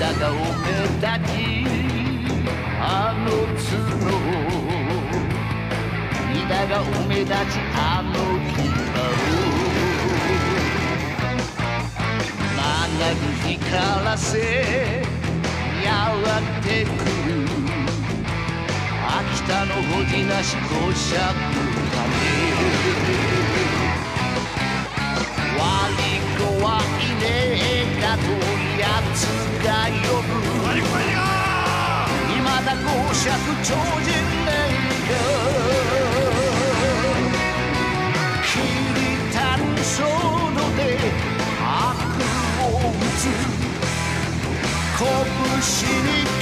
だがおめたちあの角いだがおめたちあの牙を。ぶくからせやがてくる。秋田のほじなし公爵だね。尺超人年が切り谷ソードで悪を打つ。拳に